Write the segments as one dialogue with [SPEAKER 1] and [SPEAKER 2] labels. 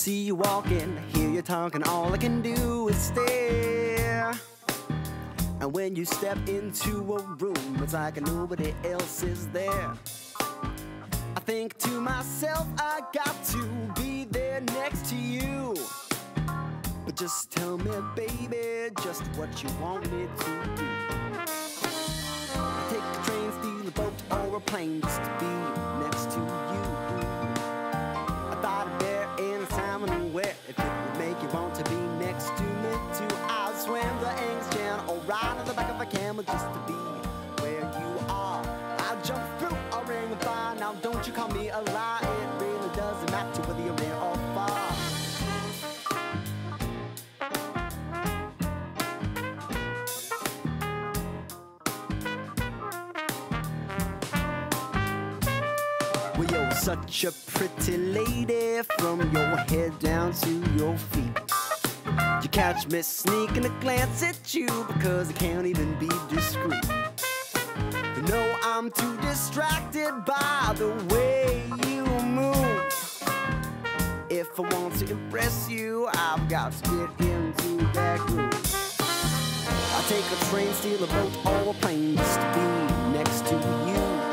[SPEAKER 1] see you walking, hear you talking, all I can do is stare. And when you step into a room, it's like nobody else is there. I think to myself, I got to be there next to you. But just tell me, baby, just what you want me to do. Take a train, steal a boat or a plane just camel just to be where you are. I'll jump through a ring of fire. Now don't you call me a lie. It really doesn't matter whether you're near or far. Well, you're such a pretty lady from your head down to your feet. You catch me sneaking a glance at you because I can't even be discreet. You know I'm too distracted by the way you move. If I want to impress you, I've got to get into that groove. I take a train, steal a boat or a plane just to be next to you.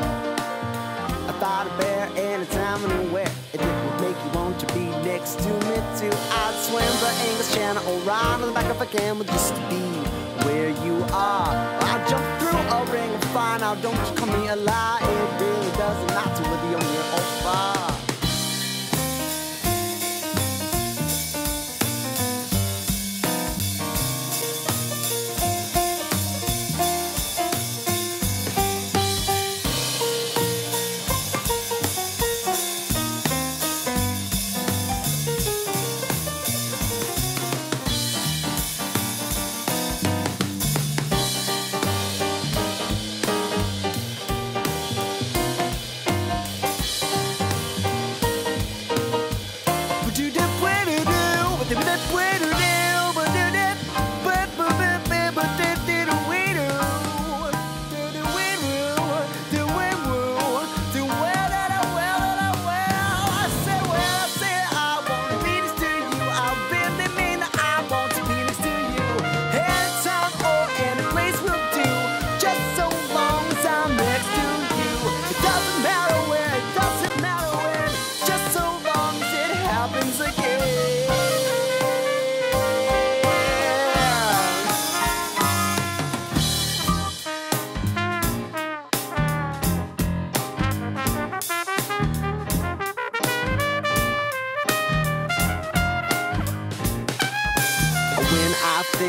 [SPEAKER 1] Thought a bear in a time and nowhere. If it would make you want to be next to me too, I'd swim the English Channel or ride on the back of a camel just to be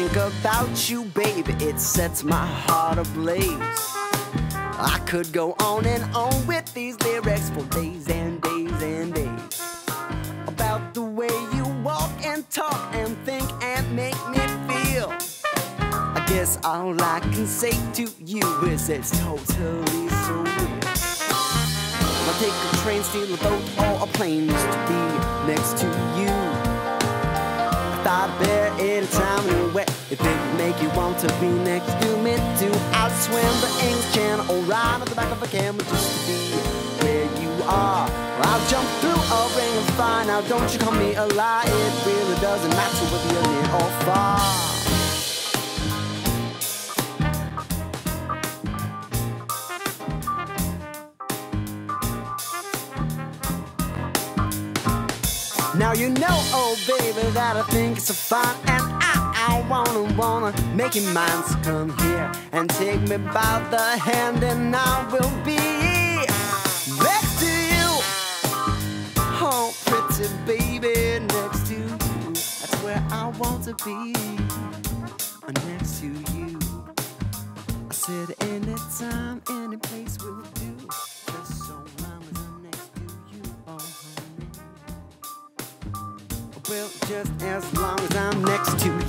[SPEAKER 1] think about you, baby, it sets my heart ablaze. I could go on and on with these lyrics for days and days and days. About the way you walk and talk and think and make me feel. I guess all I can say to you is it's totally surreal. I'll take a train, steal a boat or a plane just to be next to you. I thought bear in time. If it make you want to be next to me too, I'd swim the English Channel or ride on the back of a camel just to be where you are. I'll jump through a ring of fire. Now don't you call me a lie. It really doesn't matter whether you're near or far. Now you know, oh baby, that I think it's so fun And wanna, wanna make you mine So come here and take me by the hand And I will be next to you. Oh, pretty baby, next to you. That's where I want to be Next to you. I said anytime, any place will do. Just so long as I'm next to you, oh well, just as long as I'm next to